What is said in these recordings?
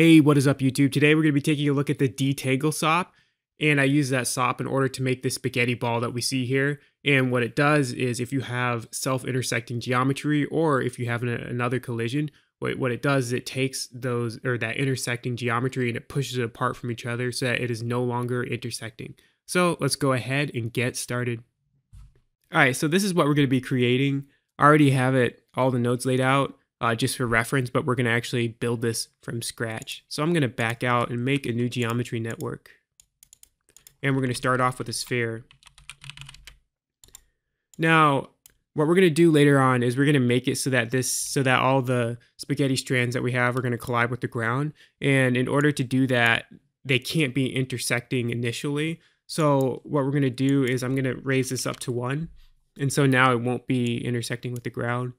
Hey, what is up YouTube? Today we're going to be taking a look at the detangle SOP and I use that SOP in order to make the spaghetti ball that we see here. And what it does is if you have self-intersecting geometry or if you have an, another collision, what, what it does is it takes those or that intersecting geometry and it pushes it apart from each other so that it is no longer intersecting. So let's go ahead and get started. All right, so this is what we're going to be creating. I already have it, all the nodes laid out uh, just for reference, but we're going to actually build this from scratch. So I'm going to back out and make a new geometry network. And we're going to start off with a sphere. Now, what we're going to do later on is we're going to make it so that this so that all the spaghetti strands that we have are going to collide with the ground and in order to do that they can't be intersecting initially so what we're going to do is i'm going to raise this up to one and so now it won't be intersecting with the ground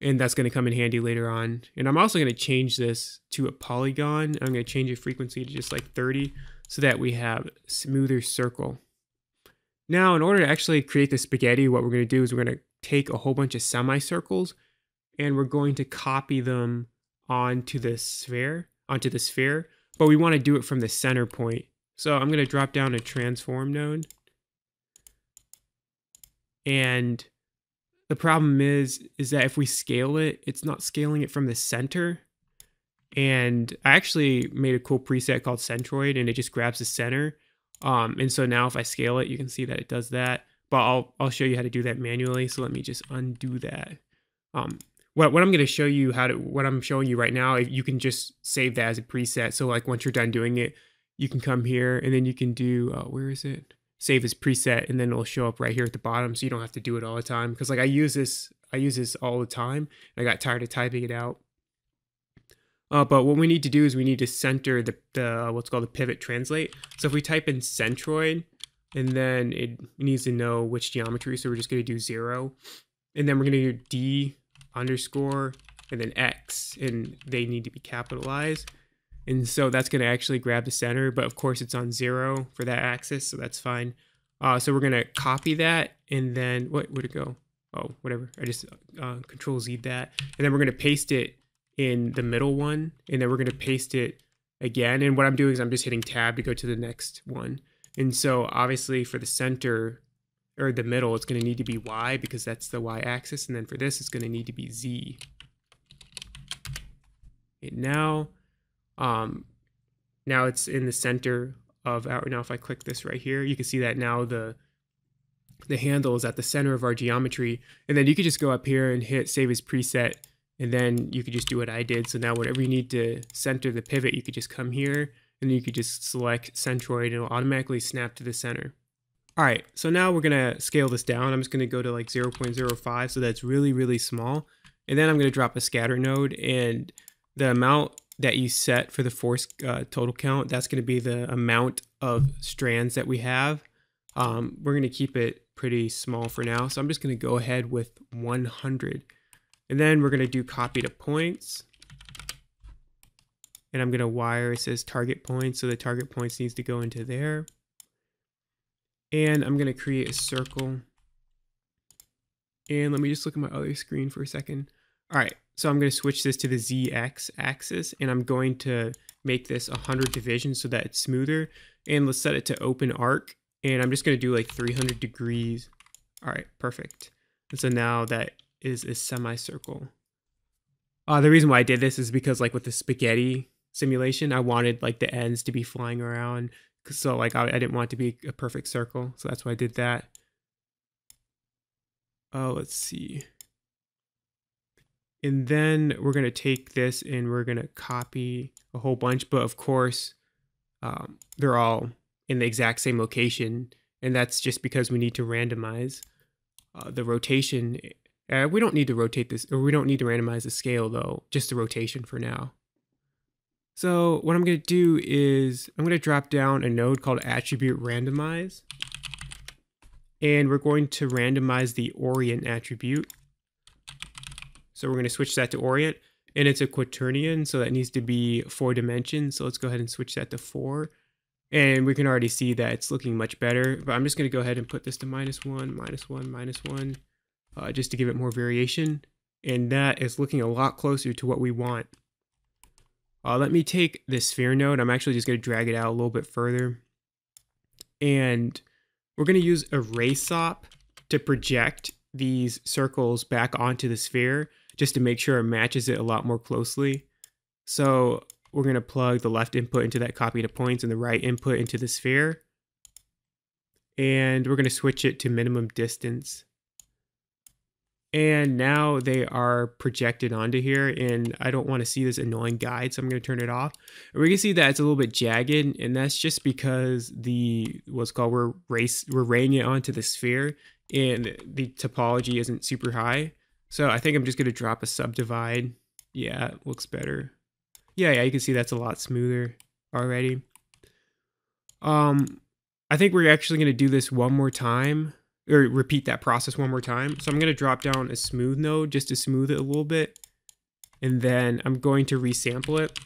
and that's going to come in handy later on. And I'm also going to change this to a polygon. I'm going to change the frequency to just like 30 so that we have smoother circle. Now, in order to actually create the spaghetti, what we're going to do is we're going to take a whole bunch of semicircles and we're going to copy them onto the sphere, onto the sphere, but we want to do it from the center point. So I'm going to drop down a transform node and the problem is, is that if we scale it, it's not scaling it from the center. And I actually made a cool preset called centroid and it just grabs the center. Um, and so now if I scale it, you can see that it does that. But I'll, I'll show you how to do that manually. So let me just undo that. Um, what, what I'm going to show you how to, what I'm showing you right now, if you can just save that as a preset. So like once you're done doing it, you can come here and then you can do, uh, where is it? Save as preset and then it'll show up right here at the bottom so you don't have to do it all the time. Because like I use this I use this all the time I got tired of typing it out. Uh, but what we need to do is we need to center the, the what's called the pivot translate. So if we type in centroid and then it needs to know which geometry so we're just going to do zero. And then we're going to do d underscore and then x and they need to be capitalized and so that's going to actually grab the center, but of course it's on zero for that axis, so that's fine. Uh, so we're going to copy that and then, what, where'd it go? Oh, whatever. I just uh, control Z that. And then we're going to paste it in the middle one, and then we're going to paste it again. And what I'm doing is I'm just hitting tab to go to the next one. And so obviously for the center or the middle, it's going to need to be Y because that's the Y axis. And then for this, it's going to need to be Z. And now um, now it's in the center of our, now if I click this right here, you can see that now the the handle is at the center of our geometry. And then you could just go up here and hit save as preset. And then you could just do what I did. So now whatever you need to center the pivot, you could just come here and you could just select centroid and it'll automatically snap to the center. All right, so now we're gonna scale this down. I'm just gonna go to like 0.05 so that's really, really small. And then I'm gonna drop a scatter node and the amount that you set for the force uh, total count, that's going to be the amount of strands that we have. Um, we're going to keep it pretty small for now. So I'm just going to go ahead with 100. And then we're going to do copy to points. And I'm going to wire, it says target points. So the target points needs to go into there. And I'm going to create a circle. And let me just look at my other screen for a second. All right, so I'm going to switch this to the ZX axis and I'm going to make this 100 divisions so that it's smoother. And let's set it to open arc and I'm just going to do like 300 degrees. All right, perfect. And so now that is a semicircle. Uh, the reason why I did this is because like with the spaghetti simulation, I wanted like the ends to be flying around. So like I, I didn't want to be a perfect circle. So that's why I did that. Oh, uh, let's see. And then we're going to take this and we're going to copy a whole bunch. But of course, um, they're all in the exact same location. And that's just because we need to randomize uh, the rotation. Uh, we don't need to rotate this, or we don't need to randomize the scale though, just the rotation for now. So what I'm going to do is I'm going to drop down a node called attribute randomize. And we're going to randomize the orient attribute. So we're going to switch that to orient and it's a quaternion. So that needs to be four dimensions. So let's go ahead and switch that to four. And we can already see that it's looking much better, but I'm just going to go ahead and put this to minus one, minus one, minus one, uh, just to give it more variation. And that is looking a lot closer to what we want. Uh, let me take this sphere node. I'm actually just going to drag it out a little bit further. And we're going to use a ray sop to project these circles back onto the sphere just to make sure it matches it a lot more closely. So we're going to plug the left input into that copy to points and the right input into the sphere. And we're going to switch it to minimum distance. And now they are projected onto here and I don't want to see this annoying guide, so I'm going to turn it off. And we can see that it's a little bit jagged and that's just because the, what's called, we're, race, we're raying it onto the sphere and the topology isn't super high. So I think I'm just going to drop a subdivide. Yeah, it looks better. Yeah, yeah, you can see that's a lot smoother already. Um, I think we're actually going to do this one more time or repeat that process one more time. So I'm going to drop down a smooth node just to smooth it a little bit. And then I'm going to resample it.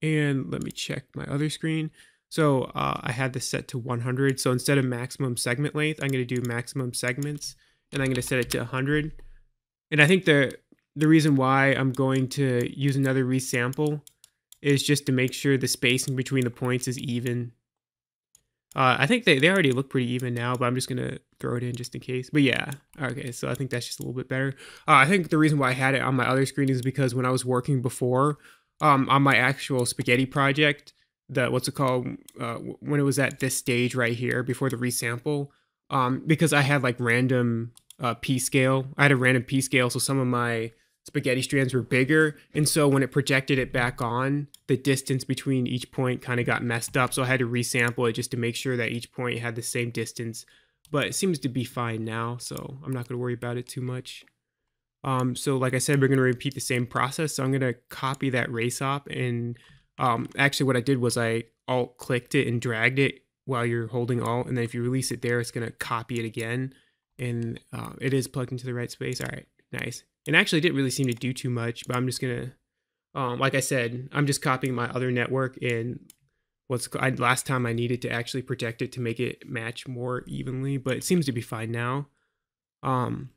And let me check my other screen. So uh, I had this set to 100. So instead of maximum segment length, I'm going to do maximum segments and I'm going to set it to 100. And I think the the reason why I'm going to use another resample is just to make sure the spacing between the points is even uh, I think they, they already look pretty even now, but I'm just going to throw it in just in case. But yeah, okay, so I think that's just a little bit better. Uh, I think the reason why I had it on my other screen is because when I was working before um, on my actual spaghetti project, the what's it called, uh, when it was at this stage right here before the resample, um, because I had like random uh, p scale. I had a random p scale, so some of my spaghetti strands were bigger. And so when it projected it back on, the distance between each point kind of got messed up. So I had to resample it just to make sure that each point had the same distance. But it seems to be fine now, so I'm not going to worry about it too much. Um, so like I said, we're going to repeat the same process. So I'm going to copy that ray sop. And um, actually what I did was I alt clicked it and dragged it while you're holding alt. And then if you release it there, it's going to copy it again. And uh, it is plugged into the right space. All right, nice. And actually didn't really seem to do too much, but I'm just gonna, um, like I said, I'm just copying my other network and what's I, last time I needed to actually protect it to make it match more evenly, but it seems to be fine now. Um,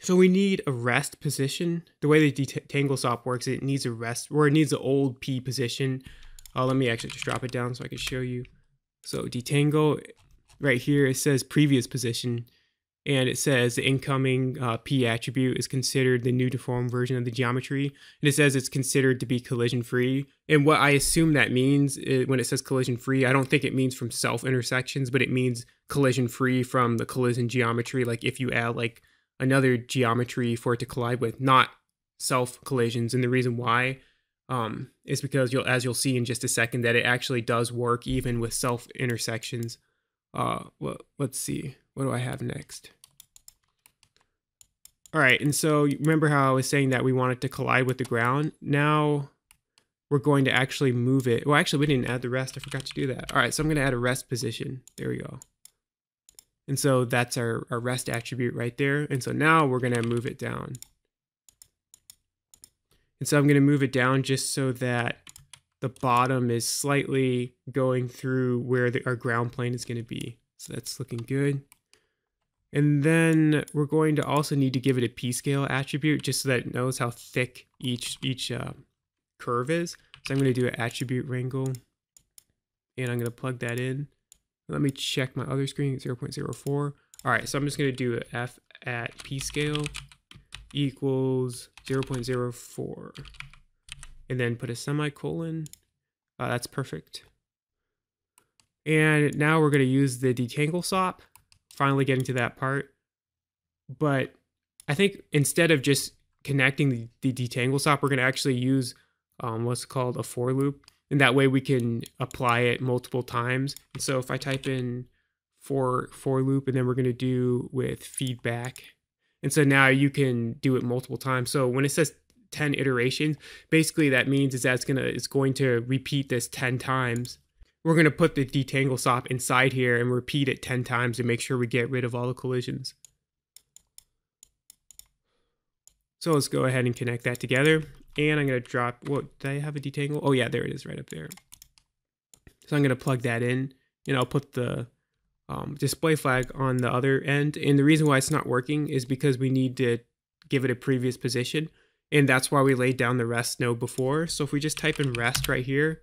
so we need a rest position. The way the detangle sop works, it needs a rest, or it needs an old P position. Uh, let me actually just drop it down so I can show you. So detangle, right here, it says previous position and it says the incoming uh, P attribute is considered the new deformed version of the geometry. And it says it's considered to be collision free. And what I assume that means is, when it says collision free, I don't think it means from self intersections, but it means collision free from the collision geometry. Like if you add like another geometry for it to collide with, not self collisions. And the reason why um, is because you'll, as you'll see in just a second, that it actually does work even with self intersections. Uh, well, let's see. What do I have next? All right, and so remember how I was saying that we want it to collide with the ground? Now we're going to actually move it. Well, actually, we didn't add the rest. I forgot to do that. All right, so I'm going to add a rest position. There we go. And so that's our, our rest attribute right there. And so now we're going to move it down. And so I'm going to move it down just so that the bottom is slightly going through where the, our ground plane is going to be. So that's looking good. And then we're going to also need to give it a p-scale attribute just so that it knows how thick each each uh, curve is. So I'm going to do an attribute wrangle and I'm going to plug that in. Let me check my other screen, 0 0.04. All right, so I'm just going to do f at p-scale equals 0 0.04 and then put a semicolon. Uh, that's perfect. And now we're going to use the detangle sop finally getting to that part. But I think instead of just connecting the, the detangle sop, we're going to actually use um, what's called a for loop. And that way we can apply it multiple times. And so if I type in for for loop and then we're going to do with feedback. And so now you can do it multiple times. So when it says 10 iterations, basically that means is that it's going to it's going to repeat this 10 times we're going to put the detangle sop inside here and repeat it 10 times to make sure we get rid of all the collisions. So let's go ahead and connect that together. And I'm going to drop, what, did I have a detangle? Oh yeah, there it is right up there. So I'm going to plug that in and I'll put the um, display flag on the other end. And the reason why it's not working is because we need to give it a previous position. And that's why we laid down the rest node before. So if we just type in rest right here,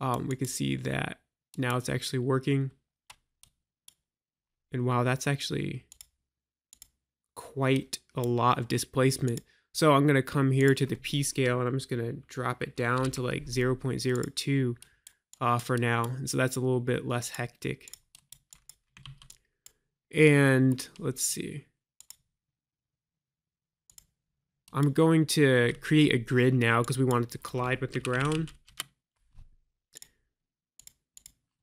um, we can see that now it's actually working. And wow, that's actually quite a lot of displacement. So I'm going to come here to the P scale and I'm just going to drop it down to like 0.02 uh, for now. And so that's a little bit less hectic. And let's see. I'm going to create a grid now because we want it to collide with the ground.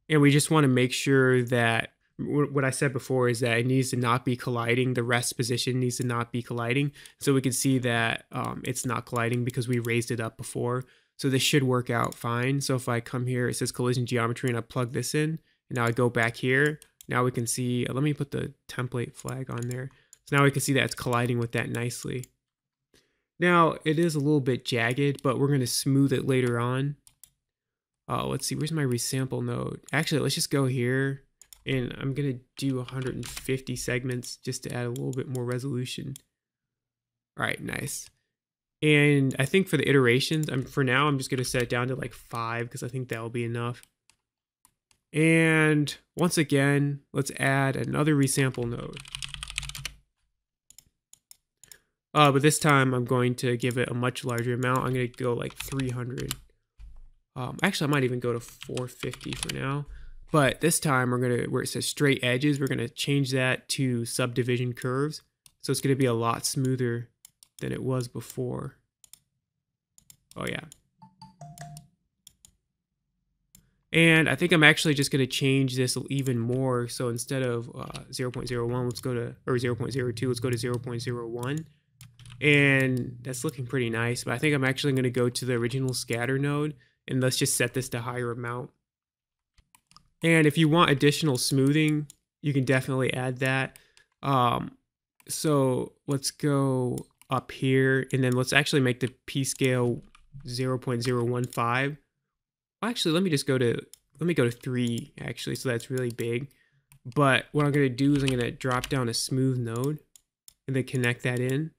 And we just want to make sure that what I said before is that it needs to not be colliding. The rest position needs to not be colliding. So we can see that um, it's not colliding because we raised it up before. So this should work out fine. So if I come here, it says collision geometry and I plug this in and now I go back here. Now we can see, let me put the template flag on there. So now we can see that it's colliding with that nicely. Now it is a little bit jagged, but we're going to smooth it later on. Uh, let's see, where's my resample node? Actually, let's just go here and I'm going to do 150 segments just to add a little bit more resolution. All right, nice. And I think for the iterations, I'm for now, I'm just going to set it down to like five because I think that'll be enough. And once again, let's add another resample node. Uh, but this time I'm going to give it a much larger amount. I'm going to go like 300. Um, actually, I might even go to 450 for now. But this time we're going to, where it says straight edges, we're going to change that to subdivision curves. So it's going to be a lot smoother than it was before. Oh yeah. And I think I'm actually just going to change this even more. So instead of uh, 0.01, let's go to, or 0.02, let's go to 0.01. And that's looking pretty nice. But I think I'm actually going to go to the original scatter node and let's just set this to higher amount. And if you want additional smoothing, you can definitely add that. Um, so let's go up here and then let's actually make the P scale 0.015. Actually, let me just go to, let me go to three actually. So that's really big. But what I'm going to do is I'm going to drop down a smooth node and then connect that in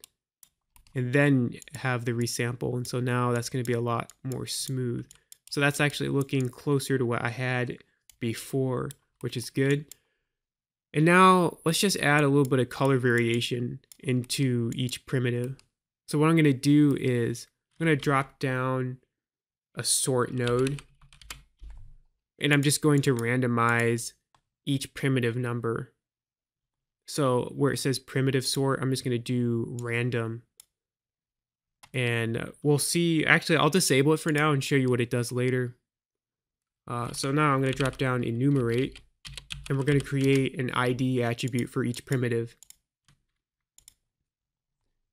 and then have the resample. And so now that's going to be a lot more smooth. So that's actually looking closer to what I had before, which is good. And now let's just add a little bit of color variation into each primitive. So what I'm going to do is I'm going to drop down a sort node and I'm just going to randomize each primitive number. So where it says primitive sort, I'm just going to do random. And we'll see, actually I'll disable it for now and show you what it does later. Uh, so now I'm going to drop down enumerate and we're going to create an ID attribute for each primitive.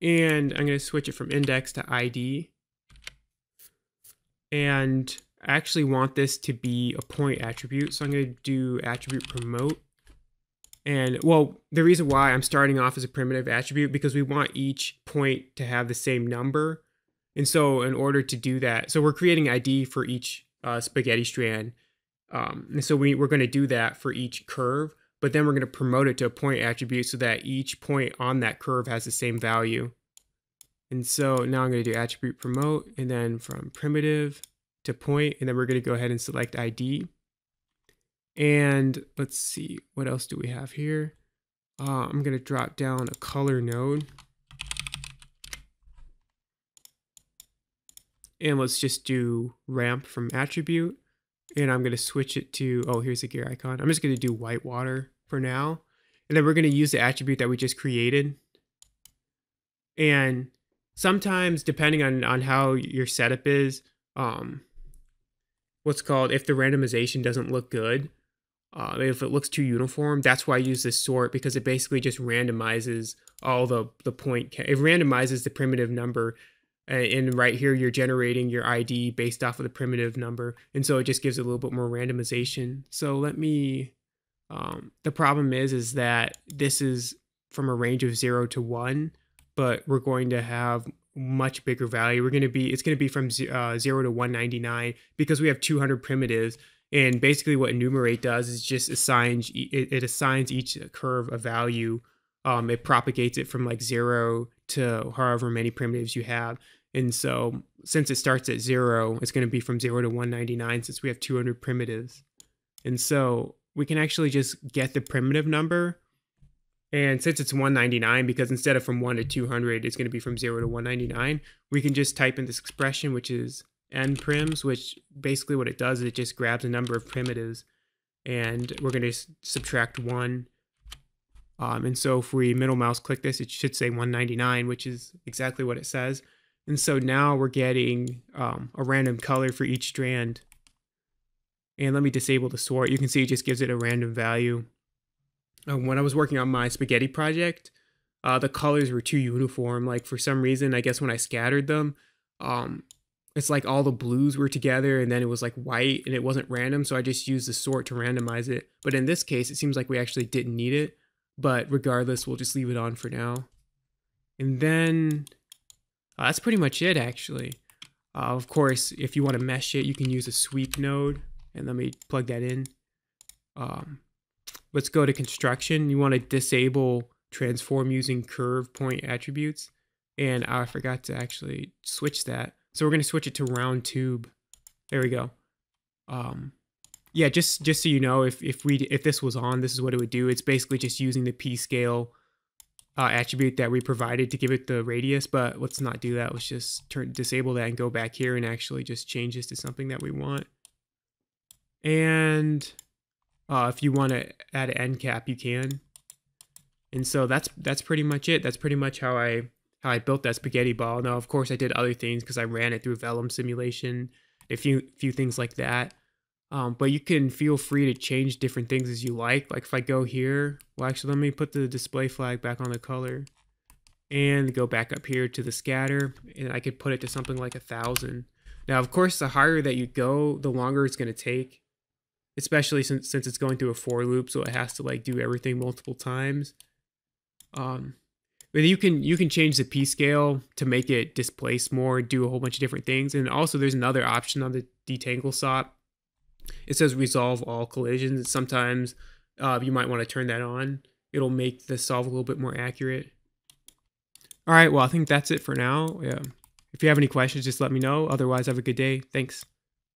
And I'm going to switch it from index to ID. And I actually want this to be a point attribute. So I'm going to do attribute promote. And well, the reason why I'm starting off as a primitive attribute because we want each point to have the same number. And so in order to do that, so we're creating ID for each uh, spaghetti strand. Um, and so we, we're going to do that for each curve, but then we're going to promote it to a point attribute so that each point on that curve has the same value. And so now I'm going to do attribute promote and then from primitive to point, and then we're going to go ahead and select ID. And let's see, what else do we have here? Uh, I'm going to drop down a color node. And let's just do ramp from attribute. And I'm going to switch it to, oh, here's a gear icon. I'm just going to do white water for now. And then we're going to use the attribute that we just created. And sometimes, depending on, on how your setup is, um, what's called, if the randomization doesn't look good, uh, if it looks too uniform, that's why I use this sort because it basically just randomizes all the, the point, it randomizes the primitive number and right here you're generating your ID based off of the primitive number and so it just gives a little bit more randomization. So let me um, the problem is is that this is from a range of 0 to 1 but we're going to have much bigger value. We're going to be it's going to be from uh, 0 to 199 because we have 200 primitives and basically what enumerate does is just assigns it, it assigns each curve a value um, it propagates it from like zero to however many primitives you have. And so since it starts at zero, it's going to be from zero to 199 since we have 200 primitives. And so we can actually just get the primitive number. And since it's 199, because instead of from 1 to 200, it's going to be from 0 to 199, we can just type in this expression, which is n prims, which basically what it does is it just grabs a number of primitives and we're going to subtract 1. Um, and so if we middle mouse click this, it should say 199, which is exactly what it says. And so now we're getting um, a random color for each strand. And let me disable the sort. You can see it just gives it a random value. Uh, when I was working on my spaghetti project, uh, the colors were too uniform. Like for some reason, I guess when I scattered them, um, it's like all the blues were together and then it was like white and it wasn't random. So I just used the sort to randomize it. But in this case, it seems like we actually didn't need it. But regardless, we'll just leave it on for now. And then uh, that's pretty much it actually. Uh, of course, if you want to mesh it, you can use a sweep node. And let me plug that in. Um, let's go to construction. You want to disable transform using curve point attributes. And I forgot to actually switch that. So we're going to switch it to round tube. There we go. Um, yeah, just just so you know, if if we if this was on, this is what it would do. It's basically just using the p scale uh, attribute that we provided to give it the radius, but let's not do that. Let's just turn disable that and go back here and actually just change this to something that we want. And uh, if you want to add an end cap, you can. And so that's that's pretty much it. That's pretty much how I how I built that spaghetti ball. Now, of course, I did other things because I ran it through Vellum simulation, a few few things like that. Um, but you can feel free to change different things as you like. Like if I go here, well, actually, let me put the display flag back on the color and go back up here to the scatter and I could put it to something like a thousand. Now, of course, the higher that you go, the longer it's going to take especially since since it's going through a for loop, so it has to like do everything multiple times. Um, but you can you can change the p scale to make it displace more, do a whole bunch of different things, and also there's another option on the detangle SOP. It says resolve all collisions. Sometimes uh, you might want to turn that on. It'll make the solve a little bit more accurate. All right, well I think that's it for now. Yeah. If you have any questions, just let me know. Otherwise, have a good day. Thanks.